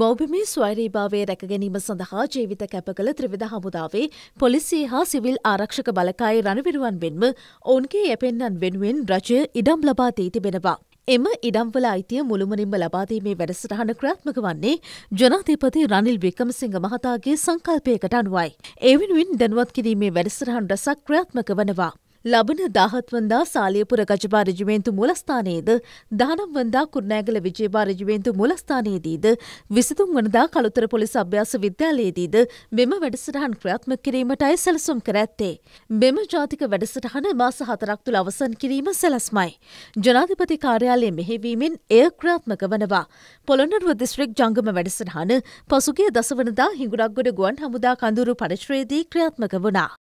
මෞබිමේ ස්වෛරීභාවය රැකගැනීම සඳහා ජීවිත කැප කළ ත්‍රවිධ හමුදාවේ පොලිසිය හා සිවිල් ආරක්ෂක බලකායි රණවිරුවන් මෙන්ම ඔවුන්ගේ යැපෙන්න්නන් වෙනුවෙන් රජය ඉඩම් ලබා දී තිබෙනවා. එම ඉඩම්වල අයිතිය මුළුමනින්ම ලබාදීමේ වැඩසටහන ක්‍රාත්මක වන්නේ ජනාධීපති රනිල් වික්‍රමසිංහ මහතාගේ සංකල්පයකට අනුවයි. ඒ වෙනුවෙන් දැනුවත් කිරීමේ වැඩසටහන් රසක් ක්‍රියාත්මක වනවා. ලබන දාහත්වන්දා සාලියපුර ගජබා රජමේන්තු මුලස්ථානයේද දානම් වන්දා කුර්නෑගල විජේබා රජමේන්තු මුලස්ථානයේදීද විසිතුන් වනදා කළුතර පොලිස් අභ්‍යාස විද්‍යාලයේදීද මෙම වැඩසටහන් ක්‍රියාත්ම කිරීමටයි සැලසුම් කර ඇත්තේ. මෙම ජාතික වැඩසටහන මාස හතරක් තුළ අවසන් කිරීම සැලස්මයි. ජනාධිපති කාර්යාලය මෙහෙවීමෙන් එය ක්‍රියාත්මක වනවා. පොළොන්නරුව දිස්ත්‍රික් ජංගම වැඩසටහන පසුගිය දසවනදා හිඟුරක්ගොඩ ගුවන් හමුදා කඳුරු පරිශ්‍රයේදී ක්‍රියාත්මක වුණා.